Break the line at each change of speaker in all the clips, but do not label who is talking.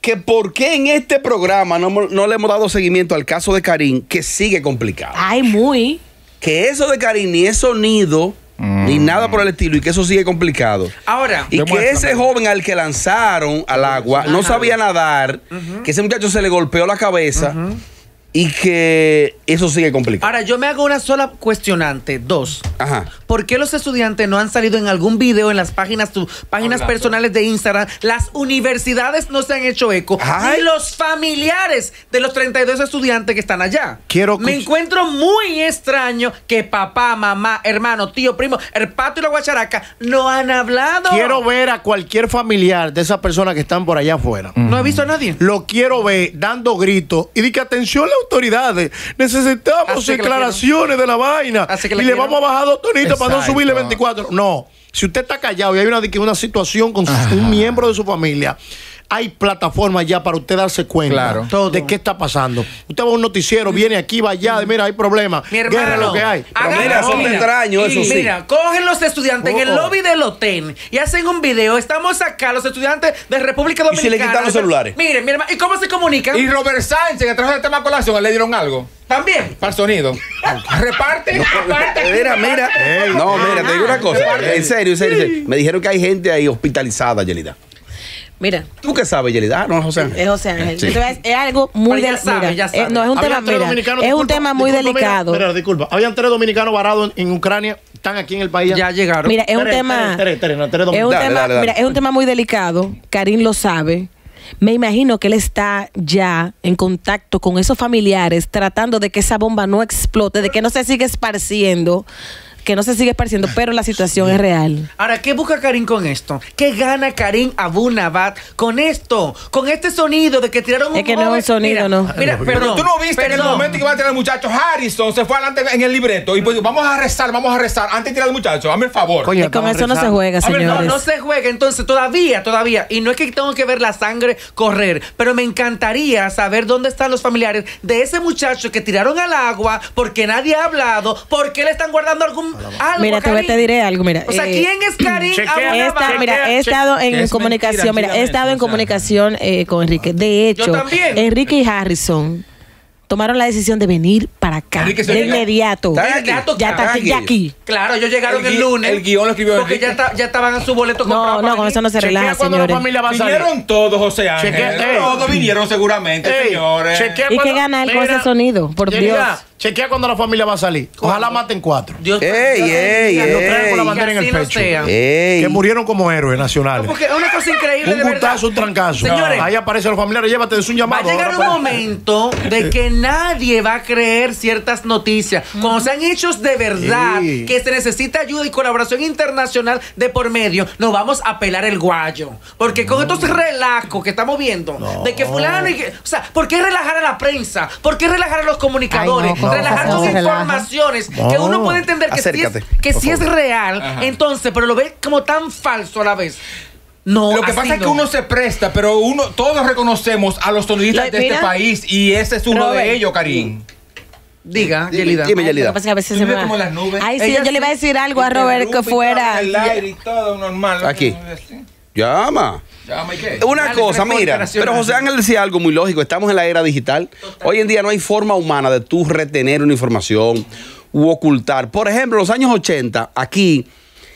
que por qué en este programa no, no le hemos dado seguimiento al caso de Karim, que sigue complicado.
Ay, muy.
Que eso de Karim ni es sonido, ni nada por el estilo, y que eso sigue complicado.
Ahora,
Y que ese joven al que lanzaron al agua no sabía nadar, que ese muchacho se le golpeó la cabeza y que eso sigue complicado.
ahora yo me hago una sola cuestionante. Dos.
Ajá.
¿Por qué los estudiantes no han salido en algún video en las páginas, tus páginas
Hablando.
personales de Instagram? Las universidades no se han hecho eco.
Ay.
Y los familiares de los 32 estudiantes que están allá.
Quiero
Me encuentro muy extraño que papá, mamá, hermano, tío, primo, el pato y la guacharaca no han hablado.
Quiero ver a cualquier familiar de esas personas que están por allá afuera.
No he visto a nadie.
Lo quiero ver dando gritos y di que atención autoridades. Necesitamos
Así
declaraciones de la vaina.
Así que
y le
quiero.
vamos a bajar dos tonitos para no subirle 24. No. Si usted está callado y hay una, una situación con su- un miembro de su familia, hay plataformas ya para usted darse cuenta
Claro.
Todo.
de qué está pasando. Usted va a un noticiero, viene aquí, va allá, mira, hay problemas.
Mi
Guerra
hermano,
lo que hay.
mira, son extraños, eso sí.
Mira, cogen los estudiantes en el
Oh,
lobby del hotel y hacen un video. Estamos acá, los estudiantes de República
Y
Dominicana.
si le quitan los celulares.
Miren, mi hermano, ¿y cómo se comunican?
Y Robert Sánchez, que trajo el tema a colación, le dieron algo.
También.
Para el sonido. Reparte. reparte.
Mira, mira. No, mira, te digo una cosa. En serio, en serio. en serio. Me dijeron que hay gente ahí hospitalizada, Yelida.
Mira,
¿Tú qué sabes, Yelida? Ah, no, José Ángel.
es José Ángel.
Sí.
Voy a decir, es algo muy delicado.
sabe.
no, es un
Habían
tema, mira, es un
disculpa,
tema muy
disculpa,
delicado.
Mira, disculpa. Habían tres dominicanos varados en, en Ucrania, están aquí en el país.
Ya llegaron.
Mira, es un tema. es mira, es un tema muy delicado. Karim lo sabe. Me imagino que él está ya en contacto con esos familiares, tratando de que esa bomba no explote, de que no se siga esparciendo, que no se siga esparciendo, pero la situación es real.
Ahora, ¿qué busca Karim con esto? ¿Qué gana Karim Abunabat con esto? Con este sonido de que tiraron un
Es que no es un sonido,
Mira,
no.
Mira,
Pero
perdón.
tú no viste que en el
perdón.
momento que iba a tirar el muchacho, Harrison se fue adelante en el libreto y pues dijo, vamos a rezar, vamos a rezar antes de tirar al muchacho. Hazme el favor.
Coño,
Y con eso no se juega,
A ver, no,
señores.
no se juega, entonces todavía, todavía. Y no es que tengo que ver la sangre correr, pero me encantaría saber dónde están los familiares de ese muchacho que tiraron al agua porque nadie ha hablado, porque le están guardando algún algo.
Mira, te, voy- te diré algo, mira.
O sea,
eh,
¿quién es Karim
chequea,
mira, he estado en
es
comunicación,
mentira,
mira, he estado en
o sea.
comunicación eh, con Enrique. De hecho. Enrique y Harrison tomaron la decisión de venir para acá
Enrique
de inmediato. Ya está aquí, ya
Están
aquí, ya aquí.
Claro, ellos llegaron
El
lunes.
el guion lo escribió
Porque
Enrique.
ya, está- ya estaban en su boleto
No,
comprado
no, con eso no se relaja, señores.
Vinieron todos, José Ángel.
Chequea,
todos vinieron seguramente,
Ey,
señores.
chequea
¿Y qué gana él con ese sonido? Por Dios.
Chequea cuando la familia va a salir. Ojalá maten cuatro.
Dios
Ey, ey, ey.
lo traigan con la
Ey.
bandera en el
Que no murieron como héroes nacionales.
Porque es una cosa increíble,
un
de
gustazo, un trancazo.
Señores,
Ahí aparecen los familiares, llévate de su
Va
llamado.
a llegar un
para-
momento de que nadie va a creer ciertas noticias. Cuando sean hechos de verdad,
Sí.
que se necesita ayuda y colaboración internacional de por medio, nos vamos a pelar el guayo. Porque con estos relajos que estamos viendo, de que fulano y que- O sea, ¿por qué relajar a la prensa? ¿Por qué relajar a los comunicadores?
Ay, no,
relajar
no,
tus informaciones
No.
que uno puede entender que sí
Acércate,
es, que sí es real.
Ajá.
Entonces, pero lo ves como tan falso a la vez. No,
Lo que pasa es que
no.
uno se presta, pero uno todos reconocemos a los sonidistas de este país y ese es uno
Robert.
de ellos, Karim.
Diga,
Dime,
Yelida.
dime,
Ay,
Yelida.
pasa es que a veces se me
como en las nubes.
Ay, sí,
Ella
yo le iba a decir algo a Robert que fuera.
El aire y todo normal.
Aquí. Llama.
Llama, ¿y qué?
Una
Dale,
cosa, mira, pero José Ángel decía algo muy lógico, estamos en la era digital. Hoy en día no hay forma humana de tú retener una información u ocultar. Por ejemplo, en los años 80, aquí,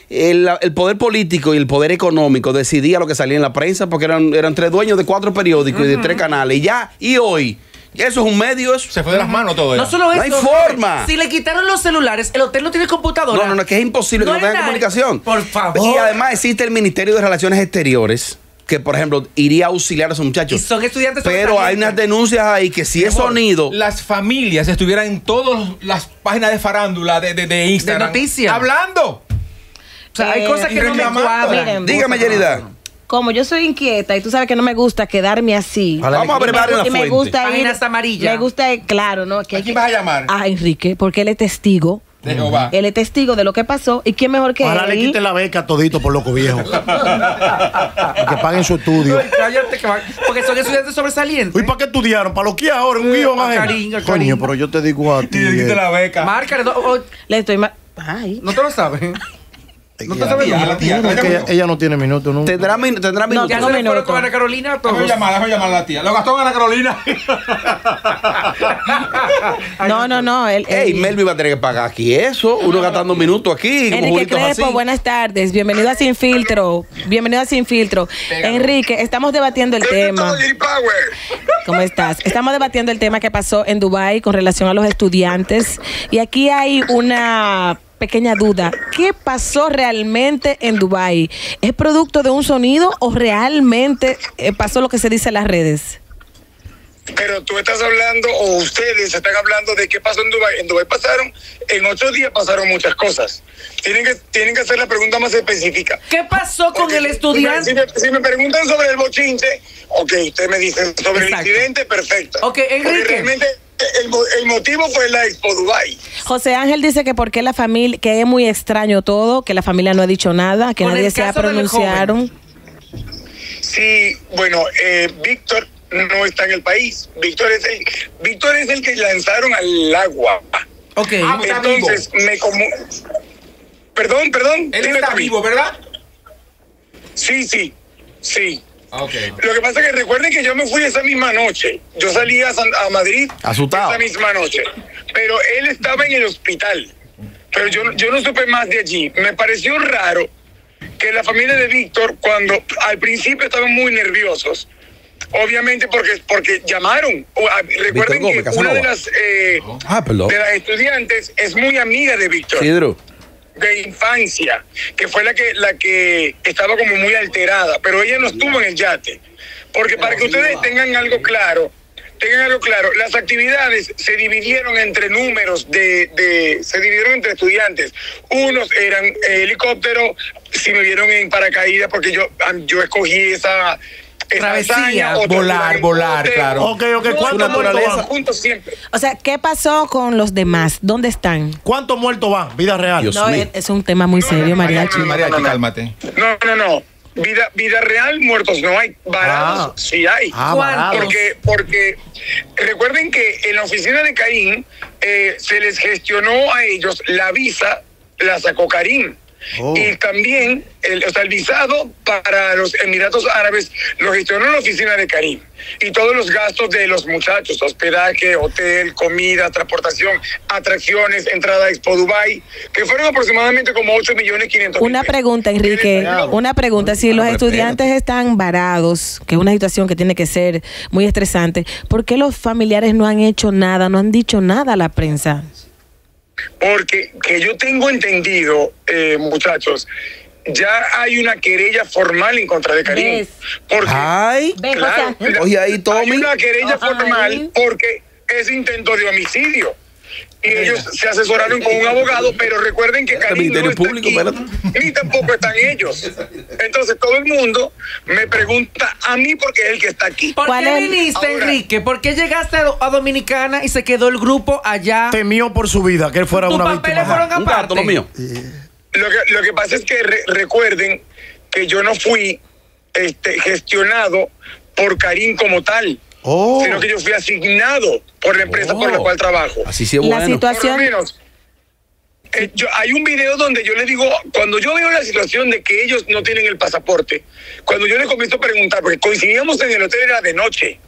el, el poder político y el poder económico decidía lo que salía en la prensa porque eran, eran tres dueños de cuatro periódicos y de tres canales. Y ya, y hoy, eso es un medio, eso.
Se fue de las manos todo
No
eso.
solo
No
eso.
hay
Robert.
forma.
Si le quitaron los celulares, el hotel no tiene computadora.
No, no, no, es que es imposible
No
que no
hay
tengan
nada.
comunicación.
Por favor.
Y además existe el Ministerio de Relaciones Exteriores, que por ejemplo iría a auxiliar a esos muchachos.
Y son estudiantes
Pero hay unas denuncias ahí que si es sonido.
Las familias estuvieran en todas las páginas de farándula de, de, de Instagram.
noticias.
Hablando.
O sea, hay cosas que no me cuadran.
Miren,
Dígame, Yerida.
Como yo soy inquieta y tú sabes que no me gusta quedarme así.
Vamos a
le-
brevar la
y me
fuente.
gusta ir,
Páginas amarillas.
Me gusta, ir- claro, ¿no? Que
¿A quién vas a llamar?
A Enrique, porque él es testigo.
De Jehová.
Él es testigo de lo que pasó. ¿Y quién mejor que
Ojalá le
él?
quiten la beca todito por loco viejo. Que paguen su estudio.
Ay, cállate, que va- porque son estudiantes sobresalientes.
¿Y para qué estudiaron? ¿Para lo que ahora? ¿Un guion?
Karim, a
Coño, pero yo te digo a ti.
Y le quité
eh,
la beca.
O-
Le estoy Ay.
no te lo sabes.
No te sabes
Ella,
la tía.
ella-
Ella-
ella- ella no tiene minutos nunca.
Tendrá, min- tendrá minutos.
Le fueron
minutos.
con Ana Carolina
Déjame llamar, déjame llamar a la tía. Lo gastó en Ana Carolina.
No, no, no. El,
Ey,
el-
Melvin va a tener que pagar aquí eso. Uno gastando minutos aquí.
Enrique Crespo,
así.
buenas tardes. Bienvenido a Sin Filtro. Bienvenido a Sin Filtro. Enrique, estamos debatiendo el tema. ¿Cómo estás? Estamos debatiendo el tema que pasó en Dubai con relación a los estudiantes y aquí hay una pequeña duda. ¿Qué pasó realmente en Dubai? ¿Es producto de un sonido o realmente eh, pasó lo que se dice en las redes?
Pero tú estás hablando, o ustedes están hablando de qué pasó en Dubái. En Dubái pasaron, en ocho días pasaron muchas cosas. Tienen que, tienen que hacer la pregunta más específica.
¿Qué pasó con
Porque
el estudiante?
Si me, si me preguntan sobre el bochinche, ok, ustedes me dicen sobre
Exacto.
el incidente, perfecto.
Ok, Enrique.
Porque realmente el, mo- el motivo fue la Expo Dubai.
José Ángel dice que porque la familia, que es muy extraño todo, que la familia no ha dicho nada, que
Con
nadie se ha pronunciado.
Sí, bueno, eh, Víctor no está en el país. Víctor es el, Víctor es el que lanzaron al agua.
Ok.
Ah, vivo.
Entonces me como. Perdón, perdón.
Él está vivo, ¿verdad?
Sí, sí, sí. Lo que pasa es que recuerden que yo me fui esa misma noche. Yo salí a, San- a Madrid
Asustado.
esa misma noche. Pero él estaba en el hospital. Pero yo, yo no supe más de allí. Me pareció raro que la familia de Víctor, cuando al principio estaban muy nerviosos, obviamente porque, porque llamaron. Recuerden
Gómez,
que una de las, eh,
Ah,
de las estudiantes es muy amiga de Víctor
Sidro.
De infancia, que fue la que la que estaba como muy alterada, pero ella no estuvo en el yate. Porque para que ustedes tengan algo claro, tengan algo claro, las actividades se dividieron entre números de, de se dividieron entre estudiantes. Unos eran helicóptero, si me vieron en paracaídas porque yo yo escogí esa
Travesía.
Volar, volar, claro.
Ok, ok,
No,
¿cuánto
no, no,
muertos
todos
van?
juntos siempre.
O sea, ¿qué pasó con los demás? ¿Dónde están?
¿Cuántos muertos van? Vida real.
Dios
No,
mío.
es, un tema muy serio, mariachi.
Mariachi, cálmate.
No, no, no. Vida, vida real, muertos no hay. Varados
Ah.
sí hay.
Ah,
¿Cuántos?
barato.
Porque, porque recuerden que en la oficina de Karim eh, se les gestionó a ellos la visa, la sacó Karim.
Oh.
Y también el, o sea, el visado para los Emiratos Árabes lo gestionó la oficina de Karim. Y todos los gastos de los muchachos, hospedaje, hotel, comida, transportación, atracciones, entrada a Expo Dubai, que fueron aproximadamente como 8 millones 500 mil
Una pregunta, Enrique. Una pregunta. Si los
pero
estudiantes están varados, que es una situación que tiene que ser muy estresante, ¿por qué los familiares no han hecho nada, no han dicho nada a la prensa?
Porque que yo tengo entendido, eh, muchachos, ya hay una querella formal en contra de Karim.
¿Ves?
Porque,
Ay.
Claro,
José.
Oye, ahí,
hay
Tommy.
una querella
Ay.
formal porque es intento de homicidio. Y ellos se asesoraron con un abogado, pero recuerden que
Espérate,
Karim no
Ministerio
está
Público,
aquí, ni tampoco están ellos. Entonces todo el mundo me pregunta a mí porque es el que está aquí.
¿Por
¿Cuál
qué
es?
viniste,
Ahora-
Enrique? ¿Por qué llegaste a, Dominicana y se quedó el grupo allá?
Temió por su vida que él fuera
¿Tus
una
papeles
víctima.
fueron
gato,
aparte?
lo mío.
Lo que, lo que pasa es que re- recuerden que yo no fui este, gestionado por Karim como tal,
Oh.
sino que yo fui asignado por la empresa por la
Oh.
cual trabajo.
Así sí es
La
bueno.
situación-
Por lo menos. eh, yo- hay un video donde yo le digo, cuando yo veo la situación de que ellos no tienen el pasaporte, cuando yo les comienzo a preguntar, porque coincidíamos en el hotel, era de noche,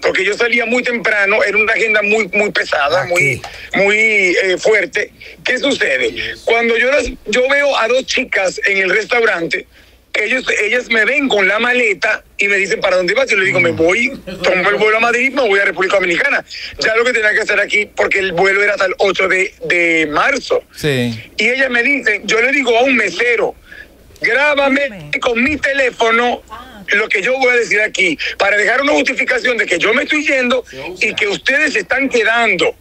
porque yo salía muy temprano, era una agenda muy, muy pesada,
¿A
muy, muy eh, fuerte. ¿Qué sucede? Cuando yo, las, yo veo a dos chicas en el restaurante, ellos, ellas me ven con la maleta y me dicen, ¿para dónde vas? Yo le digo, me voy, tomo el vuelo a Madrid, me voy a República Dominicana. Ya lo que tenía que hacer aquí, porque el vuelo era hasta el 8 de, de marzo.
Sí.
Y ellas me dicen, yo le digo a un mesero, grábame con mi teléfono lo que yo voy a decir aquí, para dejar una justificación de que yo me estoy yendo y que ustedes se están quedando.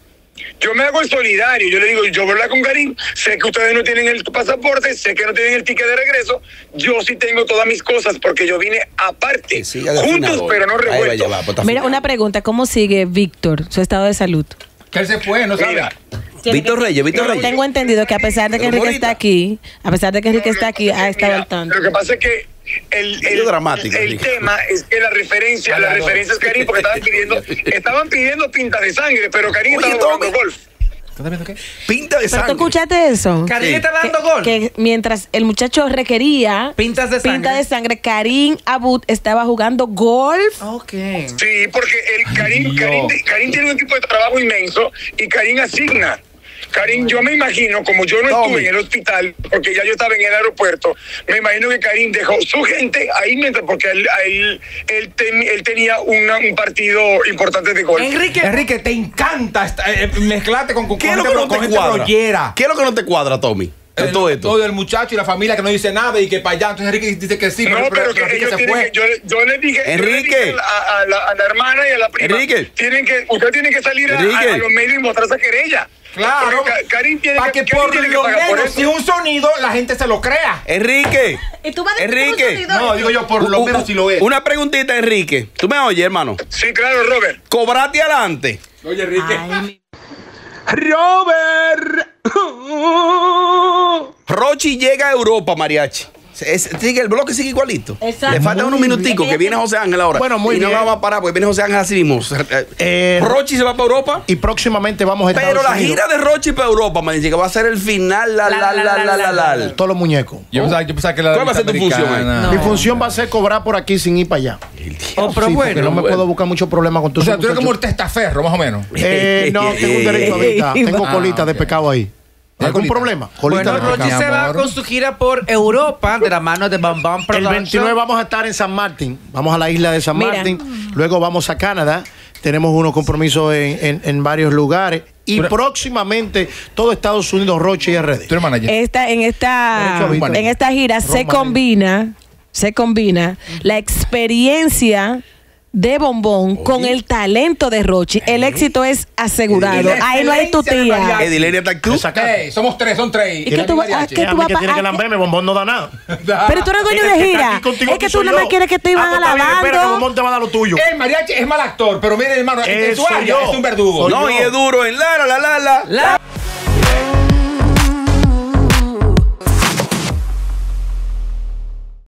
Yo me hago el solidario, yo le digo, yo voy a hablar con Karim, sé que ustedes no tienen el pasaporte, sé que no tienen el ticket de regreso, yo sí tengo todas mis cosas porque yo vine aparte, juntos pero no revueltos.
pues,
Mira, una pregunta. ¿Cómo sigue Víctor, su estado de salud?
Que él se fue, no sabe.
Mira,
Víctor Reyes, Víctor Reyes.
Tengo entendido que a pesar de que Enrique está aquí, a pesar de que Enrique está aquí, ha estado al tanto.
Lo que pasa es que el, el,
dramático,
el tema es que la referencia, la referencia es Karim, porque estaban pidiendo, estaban pidiendo pinta de sangre, pero Karim
Oye,
estaba jugando golf.
¿Estás viendo qué?
Pinta de
Pero tú
sangre.
escuchaste eso.
Karim
Sí.
está
Que,
dando gol.
que mientras el muchacho requería
Pintas de
pinta
sangre.
de sangre, Karim Abud estaba jugando golf.
Ok.
Sí, porque el Karim, Karim, Karim tiene un equipo de trabajo inmenso y Karim asigna. Karim, yo me imagino, como yo no
Tommy.
estuve en el hospital, porque ya yo estaba en el aeropuerto, me imagino que Karim dejó su gente ahí mientras, porque él, a él, él, ten- él tenía una- un partido importante de golf.
Enrique.
Enrique, te encanta esta- eh, mezclarte con, con,
¿Qué es lo que no te cuadra?
rollera.
¿Qué es lo que no te cuadra, Tommy?
El-
todo esto.
Todo el muchacho y la familia que no dice nada y que para allá. Entonces Enrique dice que sí,
no, pero que
Enrique
ellos
se fue.
que, yo, yo le dije, yo le
Enrique.
dije a, a la, a la hermana y a la prima,
Enrique.
tienen que, usted tiene que salir a,
Enrique.
a- a los medios y mostrar esa querella.
Claro, para que
Karim
por
tiene que
lo
por
menos
eso.
si un sonido la gente se lo crea.
Enrique.
¿Y tú vas a decir
Enrique.
que un sonido?
No, digo yo, por lo menos si lo es.
Una preguntita, Enrique. ¿Tú me oyes, hermano?
Sí, claro, Robert.
Cobrate adelante.
Oye, Enrique.
Ay,
Robert. Rochi llega a Europa, mariachi. Es- sigue- el bloque sigue igualito.
Exacto.
Le faltan unos minuticos
bien.
que viene José Ángel ahora.
Bueno, muy
y no
bien.
vamos a parar porque viene José Ángel así mismo.
Eh,
Rochi se va para Europa.
Y próximamente vamos a Estados
Pero la
Unidos.
gira de Rochi para Europa, me dice que va a ser el final. La, la, la, la, la, la, la.
Todos los muñecos.
Yo pensaba, yo pensaba que la
¿Cuál va a ser tu función
americana-
Mi función va a ser cobrar por aquí sin ir para allá.
Oh, pero
Sí,
bueno.
no me puedo buscar mucho problema con tu
O sea, tú eres como el testaferro, más o menos.
Eh, no, tengo un derecho ahorita. Tengo
Ah,
colita de pecado ahí. ¿Algún
colita?
problema? Colita
Bueno. Rochi se va con su gira por Europa de la mano de Bam Bam
El
Production.
29 vamos a estar en San Martín. Vamos a la isla de San
Mira.
Martín. Luego vamos a Canadá. Tenemos unos compromisos en, en- en varios lugares. Y
Pero-
próximamente todo Estados Unidos, Roche y RD.
Tú eres manager.
Esta, en esta en esta gira se combina, se combina la experiencia de Bombón con el talento de Rochi. El éxito es asegurado.
Y
Ahí no hay tu tía.
Edileria Tactú.
Ey, somos tres, son tres.
¿Y qué tú vas-
mariachi.
qué
a
tú vas
que
pa-
tiene que lamberme, bombón no da nada.
Pero tú eres dueño
El
de
está
gira. Es que tú nada más
yo.
quieres que te
Ah,
iban
pues está bien, Espera, bombón te va a dar lo tuyo.
El mariachi es mal actor, pero mire, hermano,
yo.
es un verdugo.
No, y es duro en la, la, la, la, la.
La